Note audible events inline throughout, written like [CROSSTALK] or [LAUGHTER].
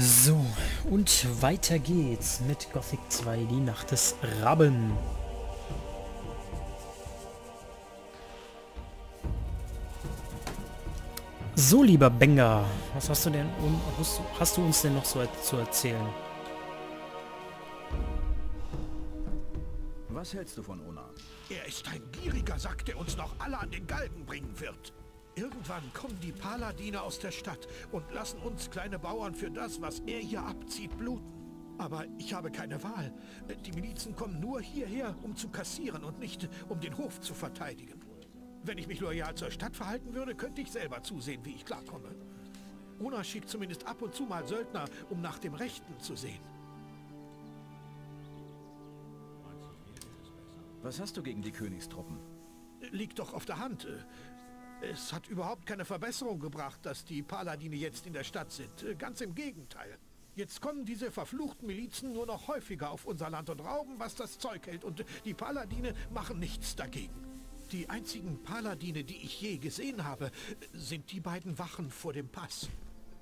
So, und weiter geht's mit Gothic 2, die Nacht des Raben. So, lieber Benga, was hast du denn hast, hast du uns denn noch so zu erzählen? Was hältst du von Ona? Er ist ein gieriger Sack, der uns noch alle an den Galgen bringen wird. Irgendwann kommen die Paladine aus der Stadt und lassen uns kleine Bauern für das, was er hier abzieht, bluten. Aber ich habe keine Wahl. Die Milizen kommen nur hierher, um zu kassieren und nicht, um den Hof zu verteidigen. Wenn ich mich loyal zur Stadt verhalten würde, könnte ich selber zusehen, wie ich klarkomme. Ona schickt zumindest ab und zu mal Söldner, um nach dem Rechten zu sehen. Was hast du gegen die Königstruppen? Liegt doch auf der Hand. Es hat überhaupt keine Verbesserung gebracht, dass die Paladine jetzt in der Stadt sind. Äh, ganz im Gegenteil. Jetzt kommen diese verfluchten Milizen nur noch häufiger auf unser Land und rauben, was das Zeug hält. Und die Paladine machen nichts dagegen. Die einzigen Paladine, die ich je gesehen habe, sind die beiden Wachen vor dem Pass.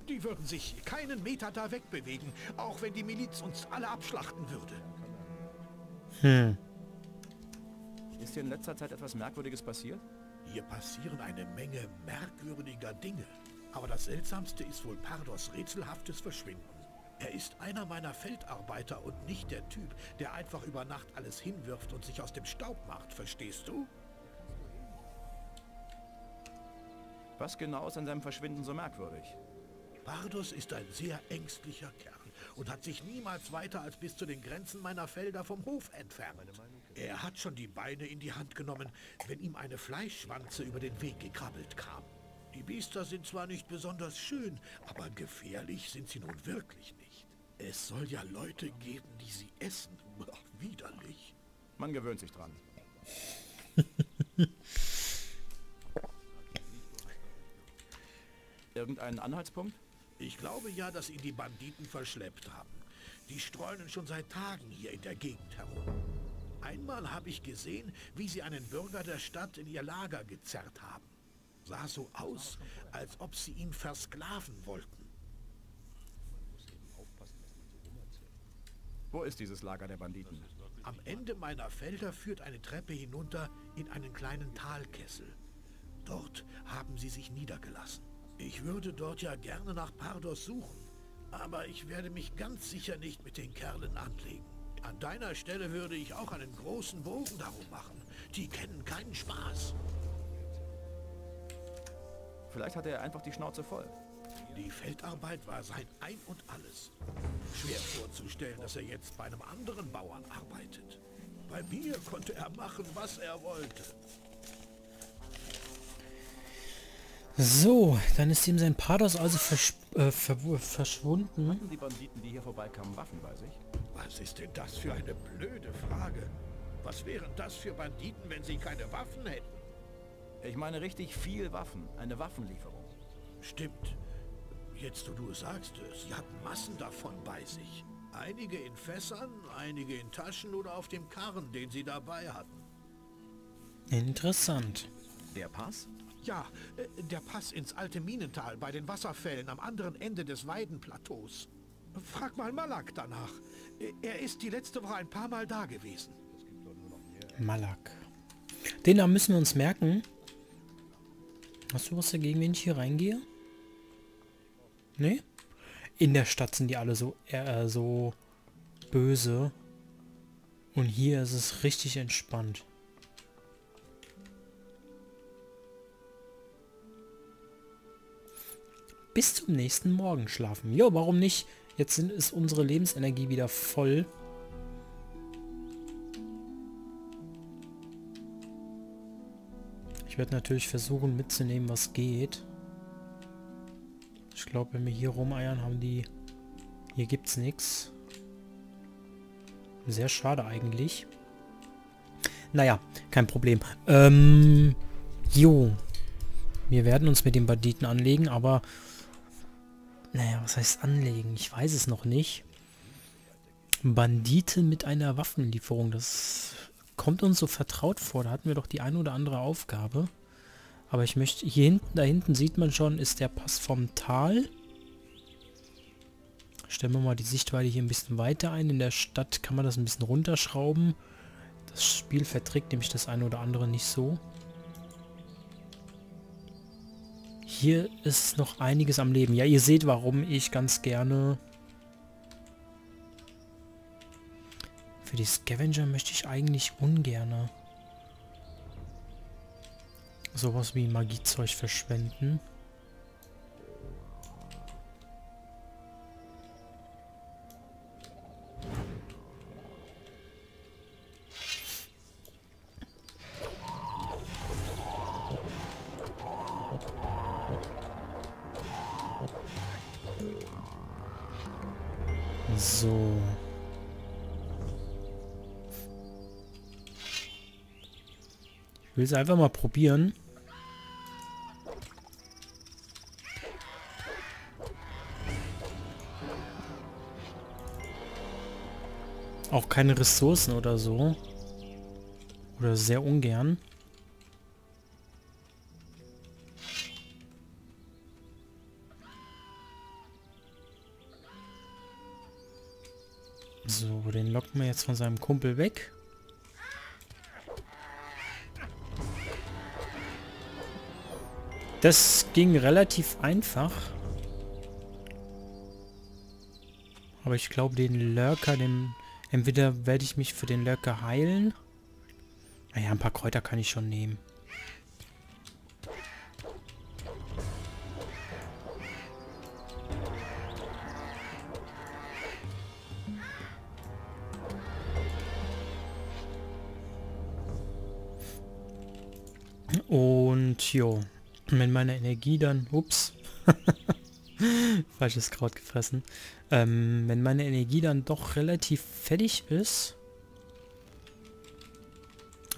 Die würden sich keinen Meter da wegbewegen, auch wenn die Miliz uns alle abschlachten würde. Hm. Ist hier in letzter Zeit etwas Merkwürdiges passiert? Hier passieren eine Menge merkwürdiger Dinge. Aber das Seltsamste ist wohl Pardos rätselhaftes Verschwinden. Er ist einer meiner Feldarbeiter und nicht der Typ, der einfach über Nacht alles hinwirft und sich aus dem Staub macht, verstehst du? Was genau ist an seinem Verschwinden so merkwürdig? Pardos ist ein sehr ängstlicher Kerl und hat sich niemals weiter als bis zu den Grenzen meiner Felder vom Hof entfernt. Er hat schon die Beine in die Hand genommen, wenn ihm eine Fleischschwanze über den Weg gekrabbelt kam. Die Biester sind zwar nicht besonders schön, aber gefährlich sind sie nun wirklich nicht. Es soll ja Leute geben, die sie essen. Ach, widerlich. Man gewöhnt sich dran. [LAUGHS] Irgendeinen Anhaltspunkt? Ich glaube ja, dass ihn die Banditen verschleppt haben. Die streunen schon seit Tagen hier in der Gegend herum. Einmal habe ich gesehen, wie sie einen Bürger der Stadt in ihr Lager gezerrt haben. Sah so aus, als ob sie ihn versklaven wollten. Wo ist dieses Lager der Banditen? Am Ende meiner Felder führt eine Treppe hinunter in einen kleinen Talkessel. Dort haben sie sich niedergelassen. Ich würde dort ja gerne nach Pardos suchen, aber ich werde mich ganz sicher nicht mit den Kerlen anlegen. An deiner Stelle würde ich auch einen großen Bogen darum machen. Die kennen keinen Spaß. Vielleicht hatte er einfach die Schnauze voll. Die Feldarbeit war sein Ein und Alles. Schwer vorzustellen, dass er jetzt bei einem anderen Bauern arbeitet. Bei mir konnte er machen, was er wollte. So, dann ist ihm sein Pados also versch äh, ver verschwunden. Hatten die Banditen, die hier vorbeikamen, Waffen bei sich? Was ist denn das für eine blöde Frage? Was wären das für Banditen, wenn sie keine Waffen hätten? Ich meine richtig viel Waffen. Eine Waffenlieferung. Stimmt. Jetzt, wo du es sagst, sie hatten Massen davon bei sich. Einige in Fässern, einige in Taschen oder auf dem Karren, den sie dabei hatten. Interessant. Der Pass? Ja, äh, der Pass ins alte Minental bei den Wasserfällen am anderen Ende des Weidenplateaus. Frag mal Malak danach. Er ist die letzte Woche ein paar Mal da gewesen. Malak. Den Namen müssen wir uns merken. Hast du was dagegen, wenn ich hier reingehe? Nee? In der Stadt sind die alle so, äh, so böse. Und hier ist es richtig entspannt. bis zum nächsten Morgen schlafen. Ja, warum nicht? Jetzt sind, ist unsere Lebensenergie wieder voll. Ich werde natürlich versuchen mitzunehmen, was geht. Ich glaube, wenn wir hier rumeiern, haben die... Hier gibt es nichts. Sehr schade eigentlich. Naja, kein Problem. Ähm, jo. Wir werden uns mit den Banditen anlegen, aber naja, was heißt anlegen? Ich weiß es noch nicht. Bandite mit einer Waffenlieferung. Das kommt uns so vertraut vor. Da hatten wir doch die eine oder andere Aufgabe. Aber ich möchte... Hier hinten, da hinten sieht man schon, ist der Pass vom Tal. Stellen wir mal die Sichtweite hier ein bisschen weiter ein. In der Stadt kann man das ein bisschen runterschrauben. Das Spiel verträgt nämlich das eine oder andere nicht so. Hier ist noch einiges am Leben. Ja, ihr seht, warum ich ganz gerne... Für die Scavenger möchte ich eigentlich ungerne sowas wie Magiezeug verschwenden. Es einfach mal probieren. Auch keine Ressourcen oder so. Oder sehr ungern. So, den locken wir jetzt von seinem Kumpel weg. Das ging relativ einfach. Aber ich glaube, den Lurker, den... Entweder werde ich mich für den Lurker heilen. Naja, ein paar Kräuter kann ich schon nehmen. Und jo, wenn meine Energie dann, ups, [LAUGHS] falsches Kraut gefressen, ähm, wenn meine Energie dann doch relativ fertig ist,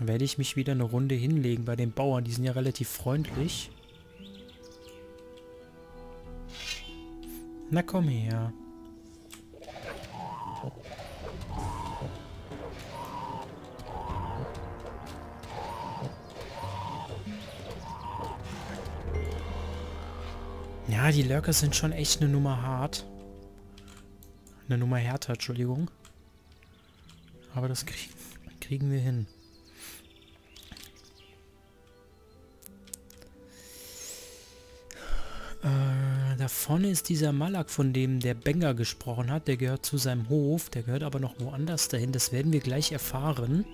werde ich mich wieder eine Runde hinlegen bei den Bauern. Die sind ja relativ freundlich. Na komm her. Ja, die Lurker sind schon echt eine Nummer hart. Eine Nummer härter, Entschuldigung. Aber das krieg kriegen wir hin. Äh, da vorne ist dieser Malak, von dem der Benga gesprochen hat. Der gehört zu seinem Hof. Der gehört aber noch woanders dahin. Das werden wir gleich erfahren.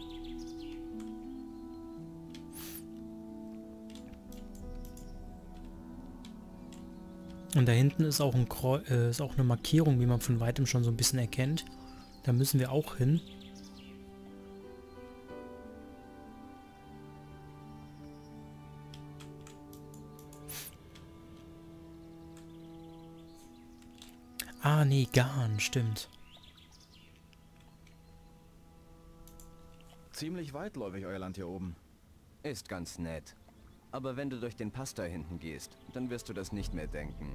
Und da hinten ist auch, ein äh, ist auch eine Markierung, wie man von weitem schon so ein bisschen erkennt. Da müssen wir auch hin. Ah, nee, Garn, stimmt. Ziemlich weitläufig euer Land hier oben. Ist ganz nett. Aber wenn du durch den Pass da hinten gehst, dann wirst du das nicht mehr denken.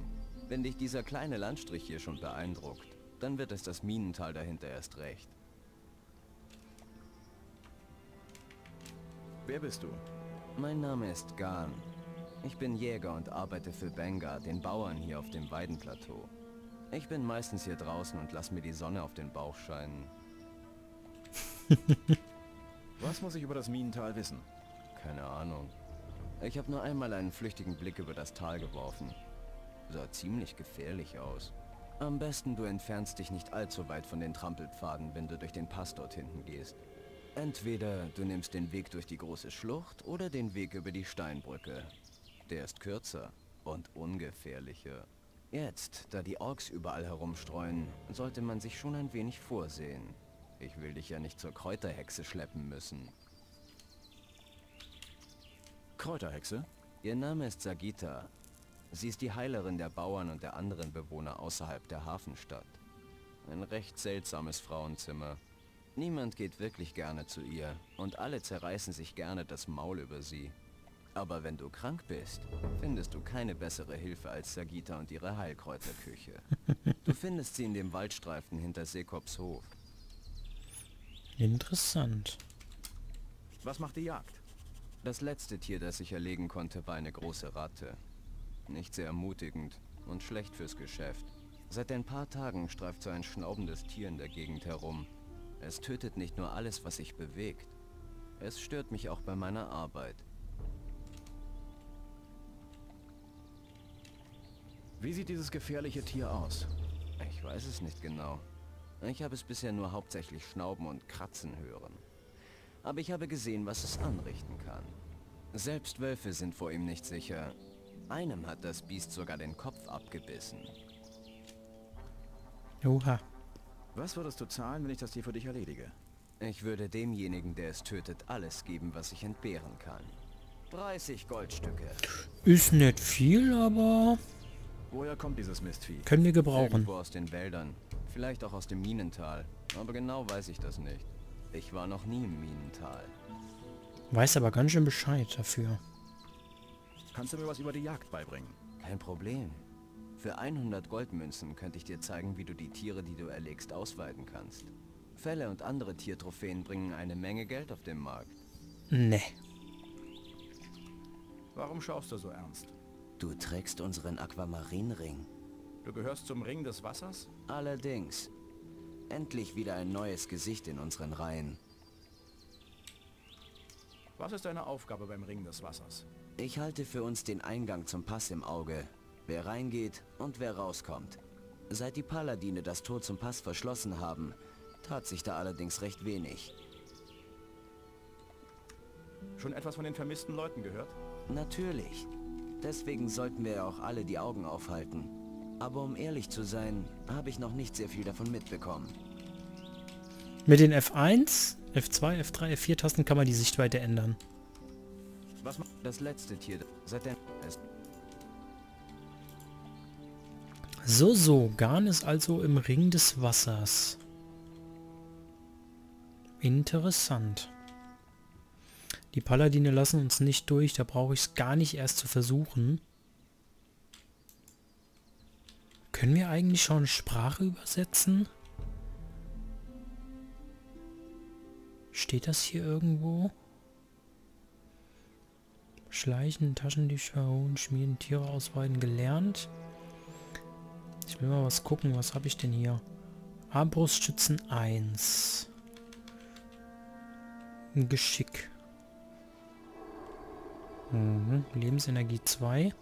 Wenn dich dieser kleine Landstrich hier schon beeindruckt, dann wird es das Minental dahinter erst recht. Wer bist du? Mein Name ist Gan. Ich bin Jäger und arbeite für Benga, den Bauern hier auf dem Weidenplateau. Ich bin meistens hier draußen und lass mir die Sonne auf den Bauch scheinen. [LAUGHS] Was muss ich über das Minental wissen? Keine Ahnung. Ich habe nur einmal einen flüchtigen Blick über das Tal geworfen. Sah ziemlich gefährlich aus. Am besten du entfernst dich nicht allzu weit von den Trampelpfaden, wenn du durch den Pass dort hinten gehst. Entweder du nimmst den Weg durch die große Schlucht oder den Weg über die Steinbrücke. Der ist kürzer und ungefährlicher. Jetzt, da die Orks überall herumstreuen, sollte man sich schon ein wenig vorsehen. Ich will dich ja nicht zur Kräuterhexe schleppen müssen. Kräuterhexe? Ihr Name ist Sagita. Sie ist die Heilerin der Bauern und der anderen Bewohner außerhalb der Hafenstadt. Ein recht seltsames Frauenzimmer. Niemand geht wirklich gerne zu ihr und alle zerreißen sich gerne das Maul über sie. Aber wenn du krank bist, findest du keine bessere Hilfe als Sagita und ihre Heilkräuterküche. [LAUGHS] Du findest sie in dem Waldstreifen hinter Sekops Hof. Interessant. Was macht die Jagd? Das letzte Tier, das ich erlegen konnte, war eine große Ratte. Nicht sehr ermutigend und schlecht fürs Geschäft. Seit ein paar Tagen streift so ein schnaubendes Tier in der Gegend herum. Es tötet nicht nur alles, was sich bewegt. Es stört mich auch bei meiner Arbeit. Wie sieht dieses gefährliche Tier aus? Ich weiß es nicht genau. Ich habe es bisher nur hauptsächlich schnauben und kratzen hören. Aber ich habe gesehen, was es anrichten kann. Selbst Wölfe sind vor ihm nicht sicher. Einem hat das Biest sogar den Kopf abgebissen. Oha. Was würdest du zahlen, wenn ich das Tier für dich erledige? Ich würde demjenigen, der es tötet, alles geben, was ich entbehren kann. 30 Goldstücke. Ist nicht viel, aber Woher kommt dieses Mistvieh? können wir gebrauchen. Irgendwo aus den Wäldern. Vielleicht auch aus dem Minental. Aber genau weiß ich das nicht. Ich war noch nie im Minental. Weiß aber ganz schön Bescheid dafür. Kannst du mir was über die Jagd beibringen? Kein Problem. Für 100 Goldmünzen könnte ich dir zeigen, wie du die Tiere, die du erlegst, ausweiten kannst. Felle und andere Tiertrophäen bringen eine Menge Geld auf dem Markt. Ne. Warum schaust du so ernst? Du trägst unseren Aquamarinring. Du gehörst zum Ring des Wassers? Allerdings. Endlich wieder ein neues Gesicht in unseren Reihen. Was ist deine Aufgabe beim Ring des Wassers? Ich halte für uns den Eingang zum Pass im Auge. Wer reingeht und wer rauskommt. Seit die Paladine das Tor zum Pass verschlossen haben, tat sich da allerdings recht wenig. Schon etwas von den vermissten Leuten gehört? Natürlich. Deswegen sollten wir ja auch alle die Augen aufhalten. Aber um ehrlich zu sein, habe ich noch nicht sehr viel davon mitbekommen. Mit den F1, F2, F3, F4-Tasten kann man die Sichtweite ändern. Was macht Das letzte Tier, seit der ist So, so. Garn ist also im Ring des Wassers. Interessant. Die Paladine lassen uns nicht durch. Da brauche ich es gar nicht erst zu versuchen. Können wir eigentlich schon Sprache übersetzen? Steht das hier irgendwo? Schleichen, Taschentücher holen, schmieden, Tiere ausweiten gelernt. Ich will mal was gucken. Was habe ich denn hier? Armbrustschützen 1. Ein Geschick. Mhm. Lebensenergie 2.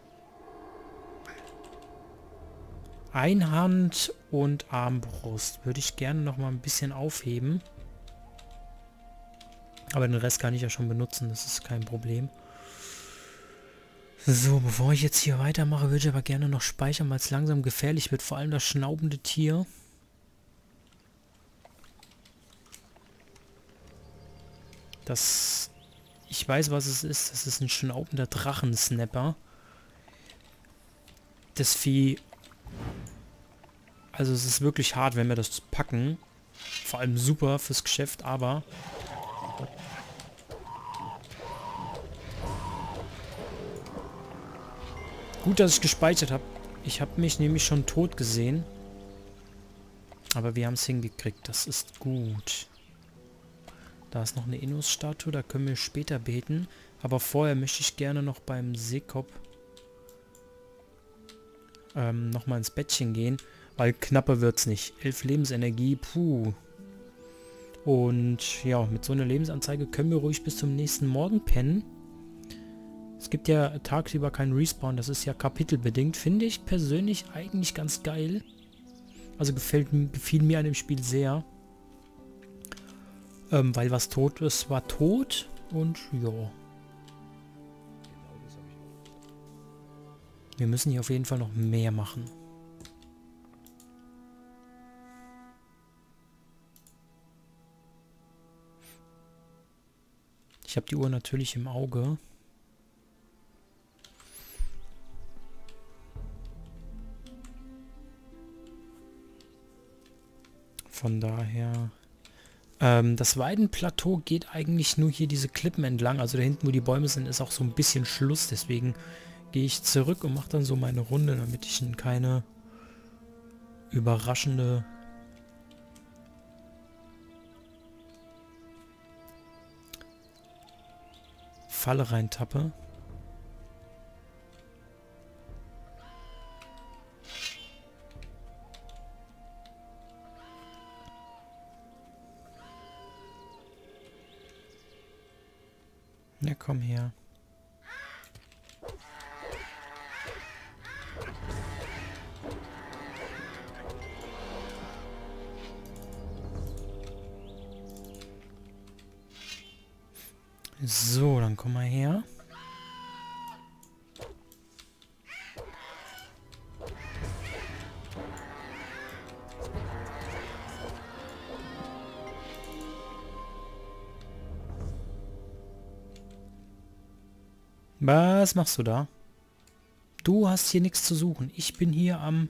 Einhand und Armbrust. Würde ich gerne noch mal ein bisschen aufheben. Aber den Rest kann ich ja schon benutzen. Das ist kein Problem. So, bevor ich jetzt hier weitermache, würde ich aber gerne noch speichern, weil es langsam gefährlich wird. Vor allem das schnaubende Tier. Das... Ich weiß, was es ist. Das ist ein schnaubender Drachensnapper. Das Vieh... Also es ist wirklich hart, wenn wir das packen. Vor allem super fürs Geschäft, aber... Gut, dass ich gespeichert habe. Ich habe mich nämlich schon tot gesehen. Aber wir haben es hingekriegt. Das ist gut. Da ist noch eine Innos-Statue. Da können wir später beten. Aber vorher möchte ich gerne noch beim Seekop ähm, nochmal ins Bettchen gehen. Weil knapper wird es nicht. Elf Lebensenergie. Puh. Und ja, mit so einer Lebensanzeige können wir ruhig bis zum nächsten Morgen pennen. Es gibt ja tagsüber keinen Respawn, das ist ja kapitelbedingt. Finde ich persönlich eigentlich ganz geil. Also gefällt, gefiel mir an dem Spiel sehr. Ähm, weil was tot ist, war tot. Und ja. Wir müssen hier auf jeden Fall noch mehr machen. Habe die Uhr natürlich im Auge. Von daher... Ähm, das Weidenplateau geht eigentlich nur hier diese Klippen entlang. Also da hinten, wo die Bäume sind, ist auch so ein bisschen Schluss. Deswegen gehe ich zurück und mache dann so meine Runde, damit ich in keine überraschende Falle reintappe. Na ja, komm her. So, dann komm mal her. Was machst du da? Du hast hier nichts zu suchen. Ich bin hier am...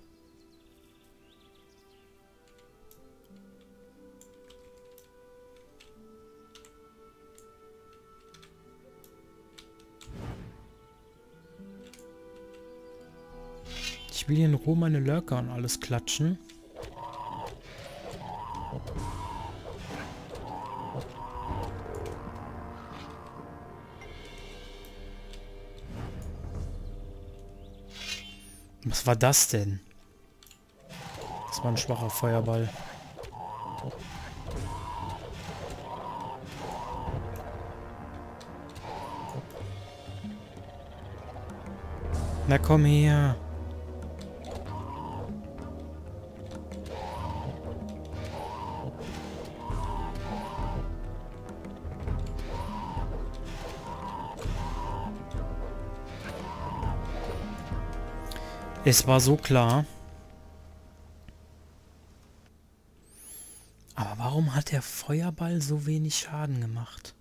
will hier in Ruhe meine Lurker und alles klatschen. Was war das denn? Das war ein schwacher Feuerball. Na komm her. Es war so klar. Aber warum hat der Feuerball so wenig Schaden gemacht?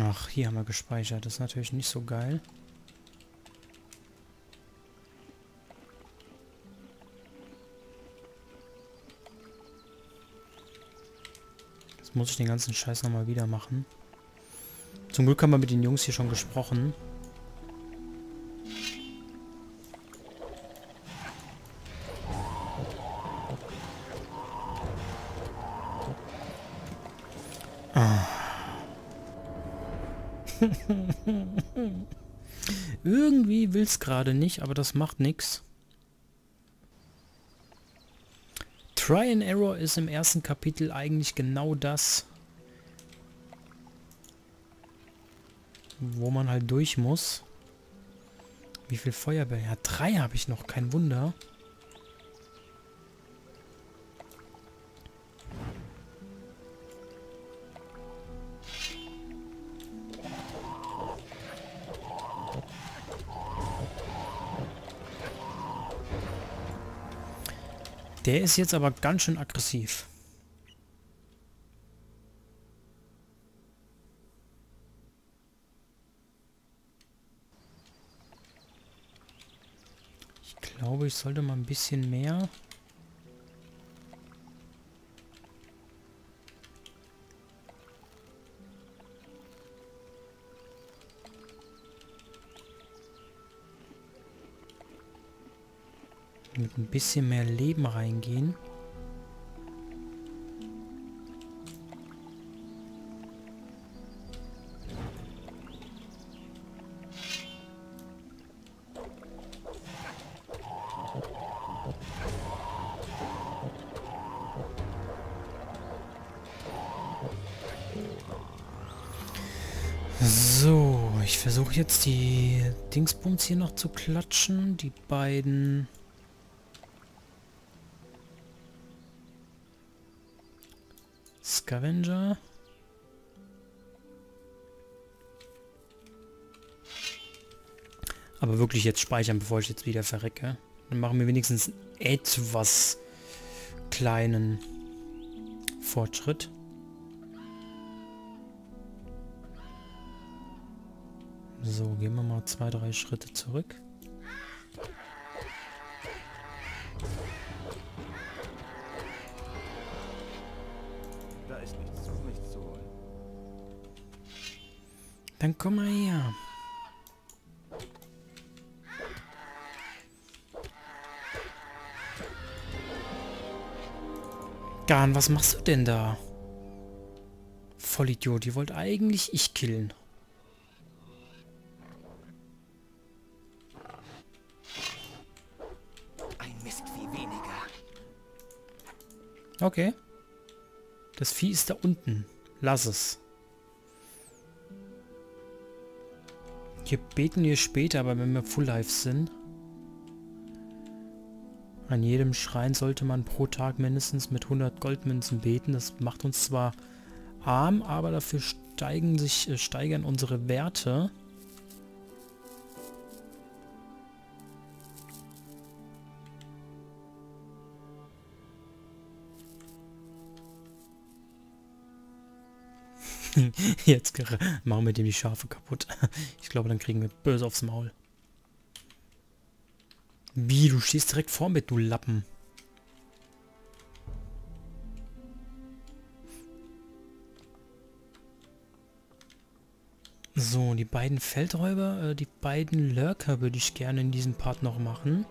Ach, hier haben wir gespeichert. Das ist natürlich nicht so geil. Muss ich den ganzen Scheiß nochmal wieder machen. Zum Glück haben wir mit den Jungs hier schon gesprochen. Ah. [LAUGHS] Irgendwie will es gerade nicht, aber das macht nichts. Try and Error ist im ersten Kapitel eigentlich genau das, wo man halt durch muss. Wie viel Feuerbälle? Ja, drei habe ich noch, kein Wunder. Der ist jetzt aber ganz schön aggressiv. Ich glaube, ich sollte mal ein bisschen mehr... mit ein bisschen mehr Leben reingehen. So, ich versuche jetzt die Dingsbums hier noch zu klatschen. Die beiden Scavenger. Aber wirklich jetzt speichern, bevor ich jetzt wieder verrecke. Dann machen wir wenigstens etwas kleinen Fortschritt. So, gehen wir mal zwei, drei Schritte zurück. Dann komm mal her. Garn, was machst du denn da? Vollidiot, die wollte eigentlich ich killen. Ein Mistvieh weniger. Okay. Das Vieh ist da unten. Lass es. Hier beten wir später, aber wenn wir Full Life sind. An jedem Schrein sollte man pro Tag mindestens mit 100 Goldmünzen beten. Das macht uns zwar arm, aber dafür steigen sich, äh, steigern unsere Werte. [LAUGHS] Jetzt machen wir dem die Schafe kaputt. [LAUGHS] Ich glaube, dann kriegen wir böse aufs Maul. Wie, du stehst direkt vor mir, du Lappen. So, die beiden Feldräuber, äh, die beiden Lurker würde ich gerne in diesem Part noch machen.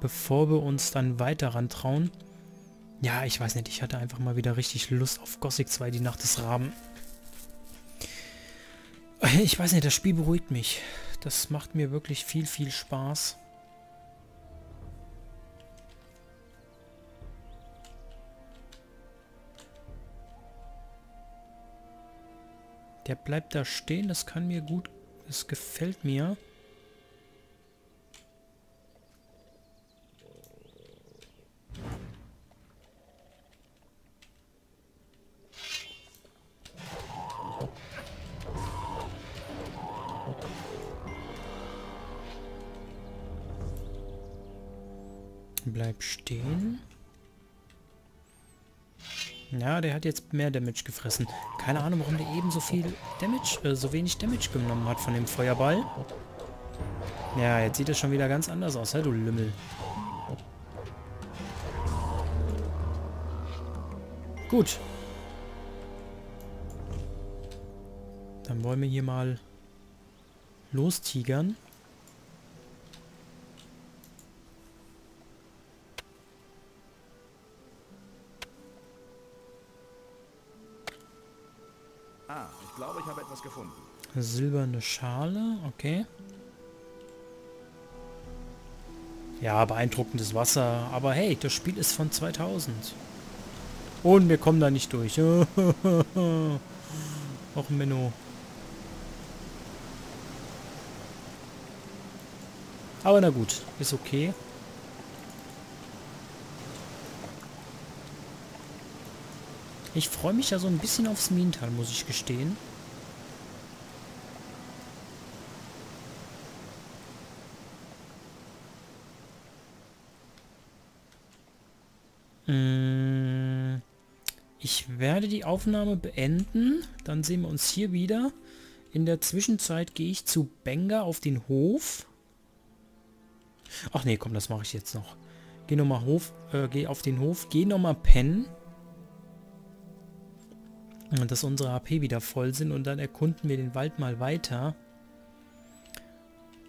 Bevor wir uns dann weiter rantrauen. Ja, ich weiß nicht, ich hatte einfach mal wieder richtig Lust auf Gothic 2, die Nacht des Raben. Ich weiß nicht, das Spiel beruhigt mich. Das macht mir wirklich viel, viel Spaß. Der bleibt da stehen, das kann mir gut, das gefällt mir. Bleib stehen. Ja, der hat jetzt mehr Damage gefressen. Keine Ahnung, warum der eben so viel Damage, äh, so wenig Damage genommen hat von dem Feuerball. Ja, jetzt sieht das schon wieder ganz anders aus, hä, du Lümmel. Gut. Dann wollen wir hier mal lostigern. Etwas gefunden. Silberne Schale, okay. Ja, beeindruckendes Wasser. Aber hey, das Spiel ist von 2000. Und wir kommen da nicht durch. [LAUGHS] Och, Menno. Aber na gut, ist okay. Ich freue mich ja so ein bisschen aufs Minental, muss ich gestehen. Ich werde die Aufnahme beenden. Dann sehen wir uns hier wieder. In der Zwischenzeit gehe ich zu Benga auf den Hof. Ach nee, komm, das mache ich jetzt noch. Geh nochmal Hof, äh, geh auf den Hof, geh nochmal pennen. Dass unsere HP wieder voll sind und dann erkunden wir den Wald mal weiter.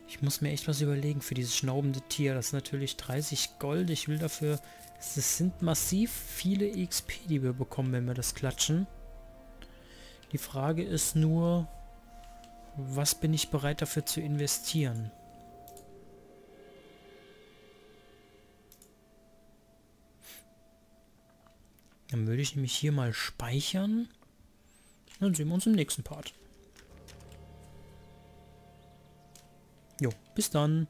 Ich muss mir echt was überlegen für dieses schnaubende Tier. Das ist natürlich 30 Gold. Ich will dafür es sind massiv viele XP, die wir bekommen, wenn wir das klatschen. Die Frage ist nur, was bin ich bereit dafür zu investieren? Dann würde ich nämlich hier mal speichern. Dann sehen wir uns im nächsten Part. Jo, bis dann.